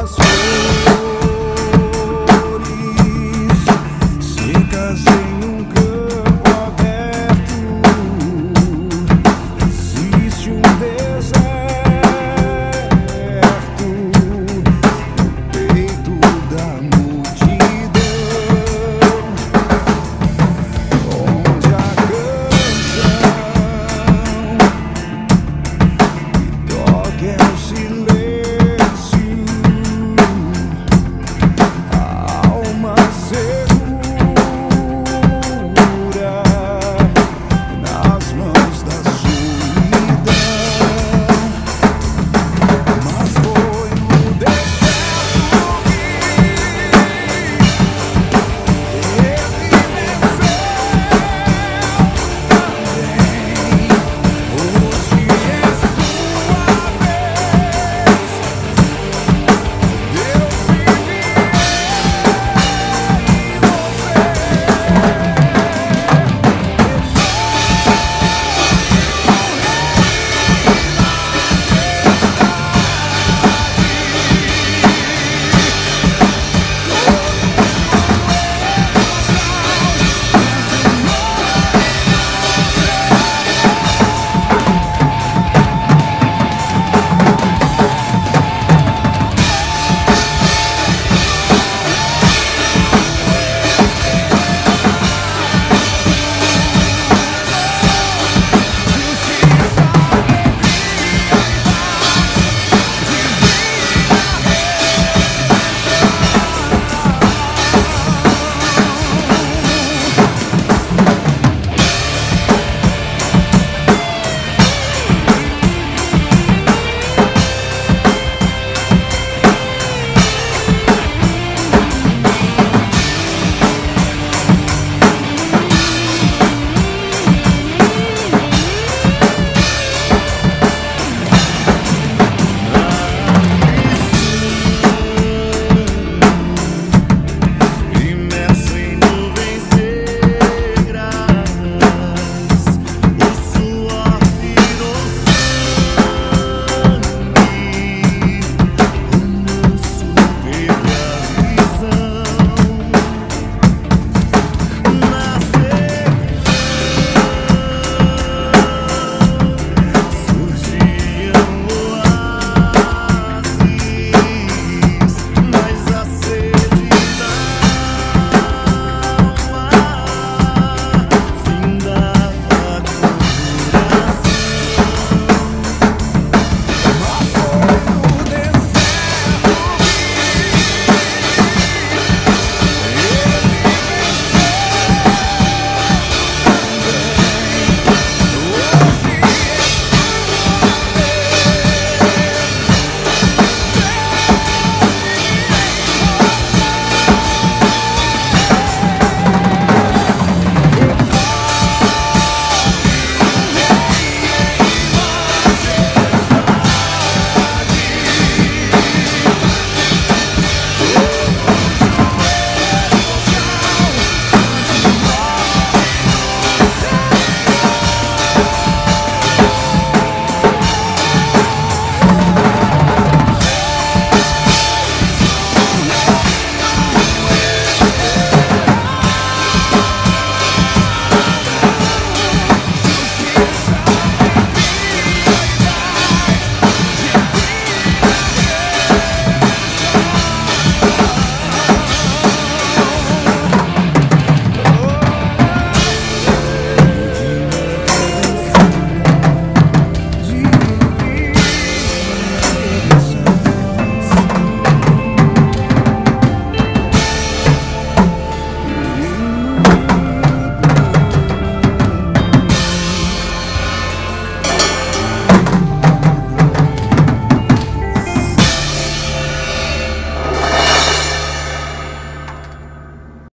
aos fins.